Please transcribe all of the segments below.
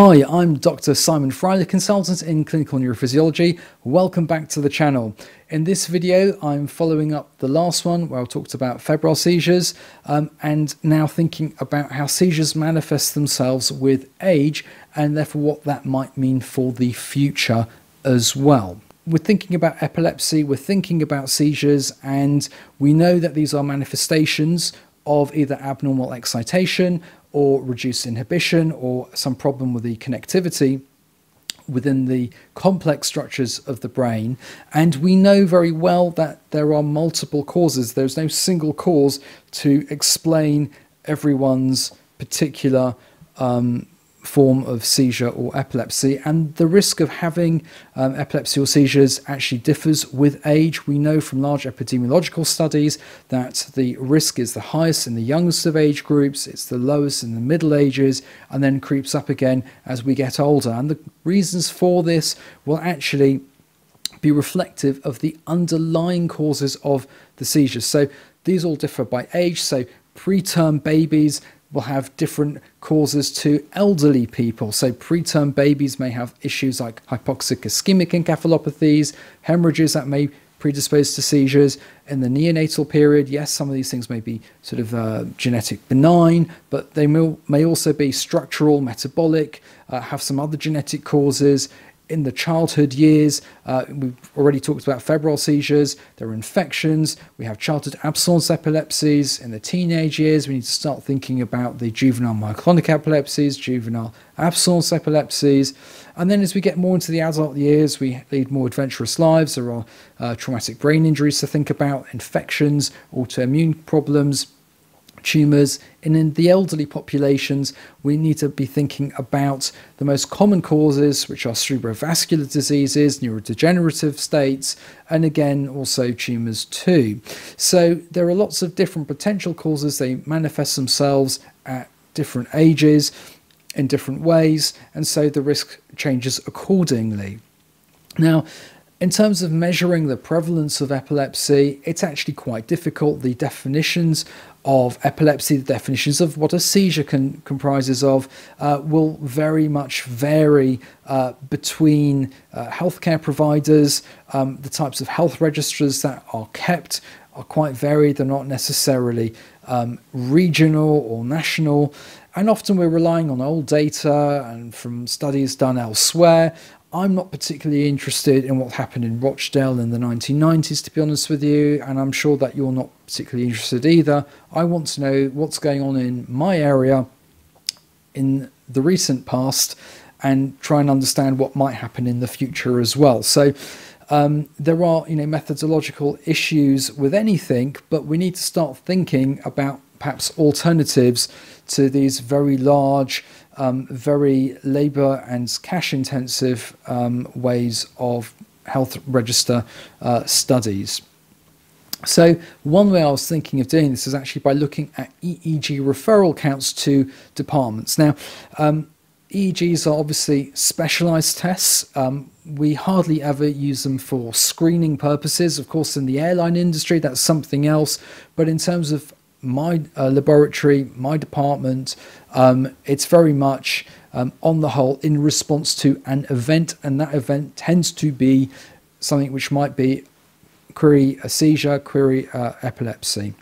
Hi, I'm Dr. Simon Freilich, consultant in clinical neurophysiology. Welcome back to the channel. In this video, I'm following up the last one where I talked about febrile seizures um, and now thinking about how seizures manifest themselves with age and therefore what that might mean for the future as well we're thinking about epilepsy, we're thinking about seizures, and we know that these are manifestations of either abnormal excitation or reduced inhibition or some problem with the connectivity within the complex structures of the brain. And we know very well that there are multiple causes. There's no single cause to explain everyone's particular um, form of seizure or epilepsy, and the risk of having um, epilepsy or seizures actually differs with age. We know from large epidemiological studies that the risk is the highest in the youngest of age groups, it's the lowest in the middle ages, and then creeps up again as we get older. And the reasons for this will actually be reflective of the underlying causes of the seizures. So these all differ by age. So preterm babies will have different causes to elderly people. So, preterm babies may have issues like hypoxic ischemic encephalopathies, hemorrhages that may predispose to seizures. In the neonatal period, yes, some of these things may be sort of uh, genetic benign, but they may, may also be structural, metabolic, uh, have some other genetic causes in the childhood years, uh, we've already talked about febrile seizures, there are infections, we have childhood absence epilepsies. In the teenage years, we need to start thinking about the juvenile myoclonic epilepsies, juvenile absence epilepsies. And then as we get more into the adult years, we lead more adventurous lives. There are uh, traumatic brain injuries to think about, infections, autoimmune problems tumours. And in the elderly populations, we need to be thinking about the most common causes, which are cerebrovascular diseases, neurodegenerative states, and again, also tumours too. So there are lots of different potential causes. They manifest themselves at different ages in different ways, and so the risk changes accordingly. Now, in terms of measuring the prevalence of epilepsy, it's actually quite difficult. The definitions of epilepsy, the definitions of what a seizure can, comprises of, uh, will very much vary uh, between uh, healthcare providers. Um, the types of health registers that are kept are quite varied, they're not necessarily um, regional or national. And often we're relying on old data and from studies done elsewhere. I'm not particularly interested in what happened in Rochdale in the 1990s, to be honest with you, and I'm sure that you're not particularly interested either. I want to know what's going on in my area in the recent past and try and understand what might happen in the future as well. So, um, there are you know methodological issues with anything, but we need to start thinking about perhaps alternatives to these very large um, very labour and cash intensive um, ways of health register uh, studies. So, one way I was thinking of doing this is actually by looking at EEG referral counts to departments. Now, um, EEGs are obviously specialized tests. Um, we hardly ever use them for screening purposes. Of course, in the airline industry, that's something else. But in terms of my uh, laboratory, my department, um, it's very much um, on the whole in response to an event, and that event tends to be something which might be query a seizure, query uh, epilepsy.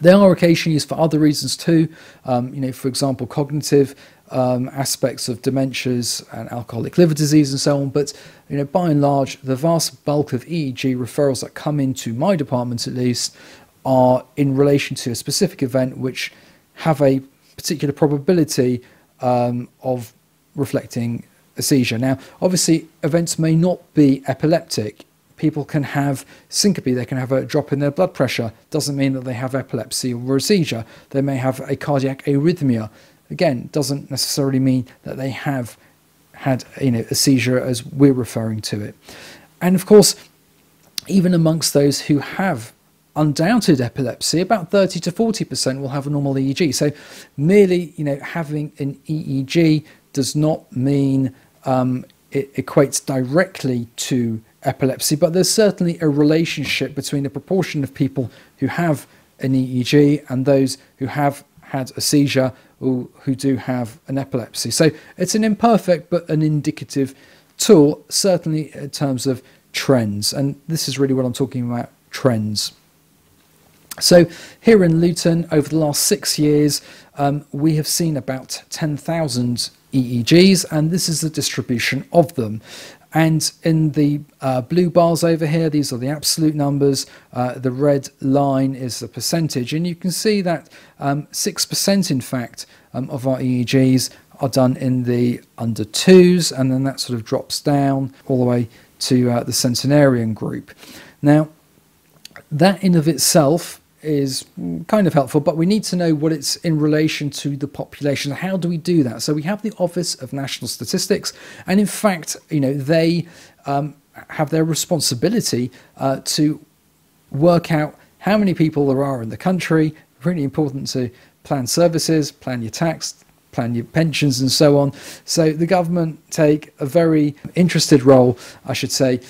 They are occasionally used for other reasons too. Um, you know, for example, cognitive um, aspects of dementias and alcoholic liver disease and so on. But you know, by and large, the vast bulk of EEG referrals that come into my department, at least, are in relation to a specific event which have a particular probability um, of reflecting a seizure. Now, obviously, events may not be epileptic. People can have syncope, they can have a drop in their blood pressure. Doesn't mean that they have epilepsy or a seizure. They may have a cardiac arrhythmia. Again, doesn't necessarily mean that they have had you know, a seizure as we're referring to it. And of course, even amongst those who have undoubted epilepsy, about 30 to 40% will have a normal EEG. So merely, you know, having an EEG does not mean um, it equates directly to epilepsy, but there's certainly a relationship between the proportion of people who have an EEG and those who have had a seizure or who do have an epilepsy. So it's an imperfect but an indicative tool, certainly in terms of trends. And this is really what I'm talking about trends. So here in Luton, over the last six years, um, we have seen about 10,000 EEGs, and this is the distribution of them. And in the uh, blue bars over here, these are the absolute numbers. Uh, the red line is the percentage. And you can see that um, 6%, in fact, um, of our EEGs are done in the under twos, and then that sort of drops down all the way to uh, the centenarian group. Now, that in of itself is kind of helpful, but we need to know what it's in relation to the population. How do we do that? So we have the Office of National Statistics, and in fact, you know, they um, have their responsibility uh, to work out how many people there are in the country. Really important to plan services, plan your tax, plan your pensions, and so on. So the government take a very interested role, I should say,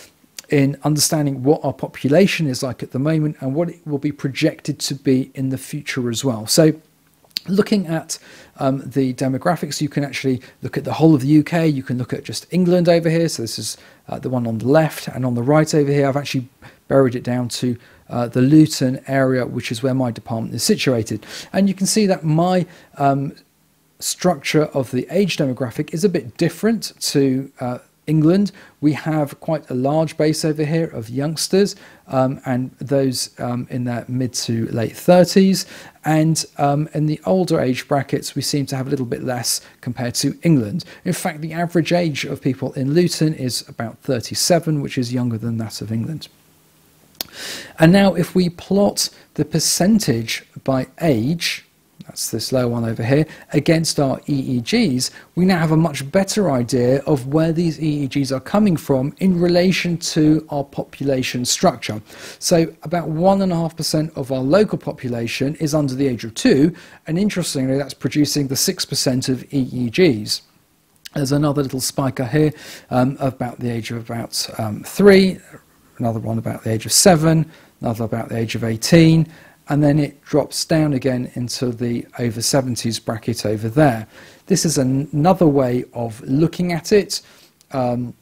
in understanding what our population is like at the moment and what it will be projected to be in the future as well. So looking at um, the demographics, you can actually look at the whole of the UK. You can look at just England over here. So this is uh, the one on the left and on the right over here. I've actually buried it down to uh, the Luton area, which is where my department is situated. And you can see that my um, structure of the age demographic is a bit different to uh, England, we have quite a large base over here of youngsters um, and those um, in their mid to late 30s. And um, in the older age brackets, we seem to have a little bit less compared to England. In fact, the average age of people in Luton is about 37, which is younger than that of England. And now, if we plot the percentage by age, that's this low one over here, against our EEGs, we now have a much better idea of where these EEGs are coming from in relation to our population structure. So about 1.5% of our local population is under the age of two, and interestingly, that's producing the 6% of EEGs. There's another little spiker here um, about the age of about um, three, another one about the age of seven, another about the age of 18, and then it drops down again into the over 70s bracket over there. This is an another way of looking at it. Um,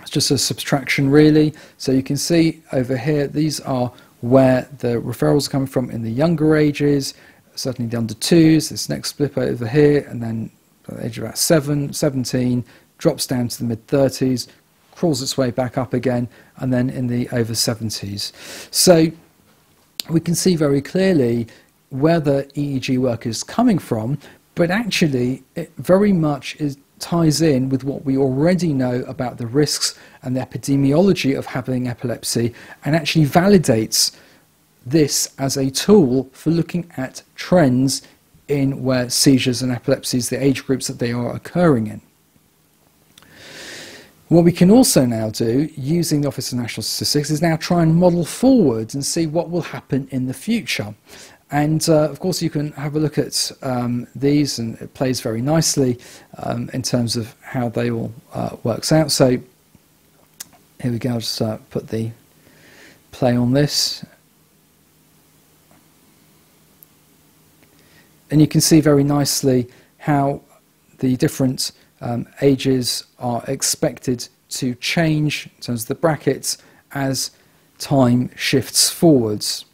it's just a subtraction really. So you can see over here, these are where the referrals coming from in the younger ages, certainly the under twos, this next flip over here, and then the age of about 7, 17, drops down to the mid 30s, crawls its way back up again, and then in the over 70s. So we can see very clearly where the EEG work is coming from, but actually it very much is, ties in with what we already know about the risks and the epidemiology of having epilepsy and actually validates this as a tool for looking at trends in where seizures and epilepsies, the age groups that they are occurring in. What we can also now do, using the Office of National Statistics, is now try and model forward and see what will happen in the future. And uh, of course, you can have a look at um, these, and it plays very nicely um, in terms of how they all uh, works out. So here we go. I'll just uh, put the play on this, and you can see very nicely how the different um, ages are expected to change in terms of the brackets as time shifts forwards.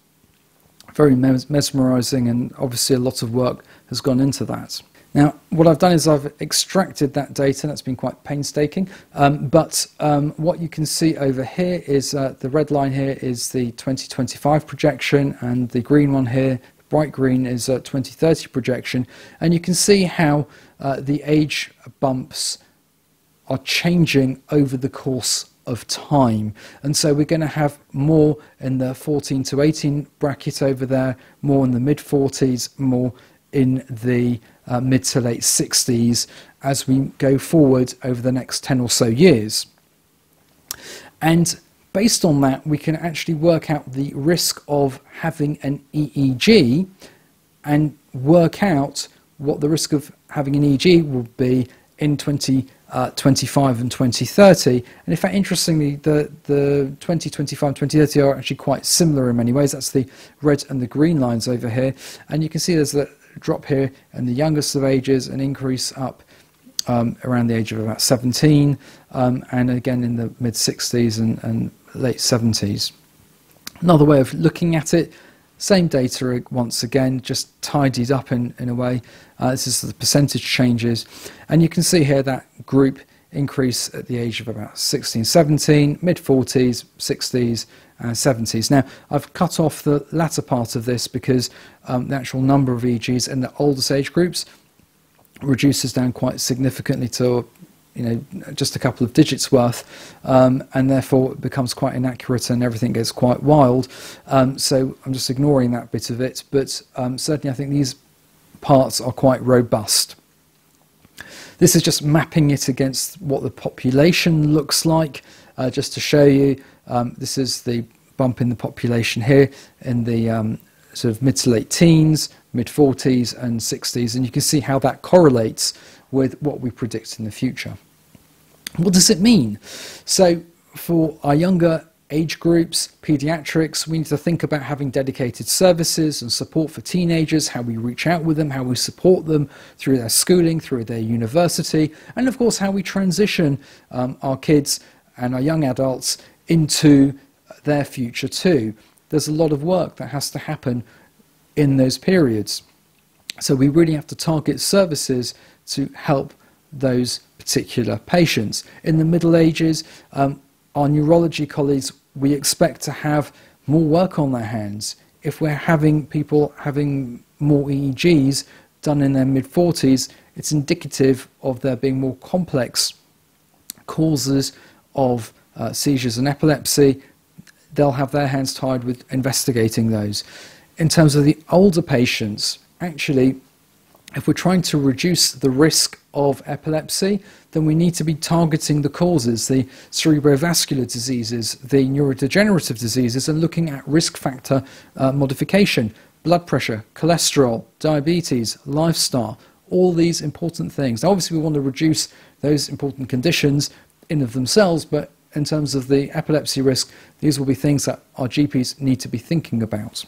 Very mes mesmerizing, and obviously, a lot of work has gone into that. Now, what I've done is I've extracted that data, that's been quite painstaking, um, but um, what you can see over here is uh, the red line here is the 2025 projection, and the green one here, bright green, is a 2030 projection, and you can see how uh, the age bumps are changing over the course of time. And so we're going to have more in the 14 to 18 bracket over there, more in the mid 40s, more in the uh, mid to late 60s as we go forward over the next 10 or so years. And based on that, we can actually work out the risk of having an EEG and work out what the risk of having an EEG will be in 2025 uh, and 2030. And in fact, interestingly, the, the 2025 and 2030 are actually quite similar in many ways. That's the red and the green lines over here. And you can see there's a drop here in the youngest of ages, an increase up um, around the age of about 17, um, and again in the mid 60s and, and late 70s. Another way of looking at it, same data once again, just tidied up in, in a way. Uh, this is the percentage changes. And you can see here that group increase at the age of about 16, 17, mid 40s, 60s, and 70s. Now, I've cut off the latter part of this because um, the actual number of EEGs in the oldest age groups reduces down quite significantly to you know just a couple of digits worth, um, and therefore it becomes quite inaccurate and everything gets quite wild. Um, so I'm just ignoring that bit of it, but um, certainly I think these parts are quite robust. This is just mapping it against what the population looks like, uh, just to show you. Um, this is the bump in the population here in the um, sort of mid to late teens, mid 40s, and 60s, and you can see how that correlates with what we predict in the future. What does it mean? So, for our younger age groups, pediatrics, we need to think about having dedicated services and support for teenagers, how we reach out with them, how we support them through their schooling, through their university, and of course, how we transition um, our kids and our young adults into their future too. There's a lot of work that has to happen in those periods. So we really have to target services to help those particular patients. In the Middle Ages, um, our neurology colleagues, we expect to have more work on their hands. If we're having people having more EEGs done in their mid 40s, it's indicative of there being more complex causes of uh, seizures and epilepsy. They'll have their hands tied with investigating those. In terms of the older patients, actually, if we're trying to reduce the risk of epilepsy, then we need to be targeting the causes, the cerebrovascular diseases, the neurodegenerative diseases, and looking at risk factor uh, modification, blood pressure, cholesterol, diabetes, lifestyle, all these important things. Now, obviously, we want to reduce those important conditions in of themselves, but in terms of the epilepsy risk, these will be things that our GPs need to be thinking about.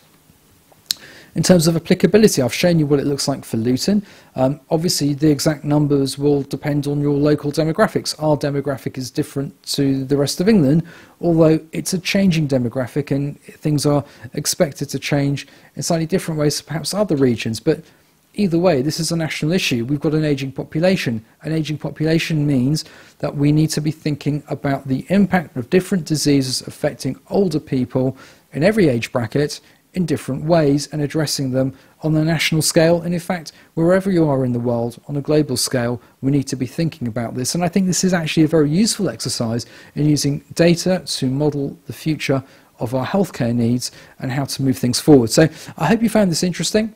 In terms of applicability, I've shown you what it looks like for Luton. Um, obviously, the exact numbers will depend on your local demographics. Our demographic is different to the rest of England, although it's a changing demographic and things are expected to change in slightly different ways to perhaps other regions. But either way, this is a national issue. We've got an aging population. An aging population means that we need to be thinking about the impact of different diseases affecting older people in every age bracket in different ways and addressing them on a national scale. And in fact, wherever you are in the world, on a global scale, we need to be thinking about this. And I think this is actually a very useful exercise in using data to model the future of our healthcare needs and how to move things forward. So I hope you found this interesting.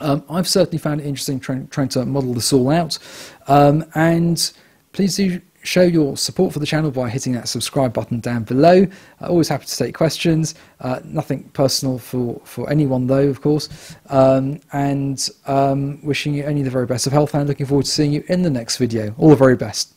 Um, I've certainly found it interesting trying, trying to model this all out. Um, and please do show your support for the channel by hitting that subscribe button down below. Uh, always happy to take questions. Uh, nothing personal for, for anyone though, of course. Um, and um, wishing you only the very best of health and looking forward to seeing you in the next video. All the very best.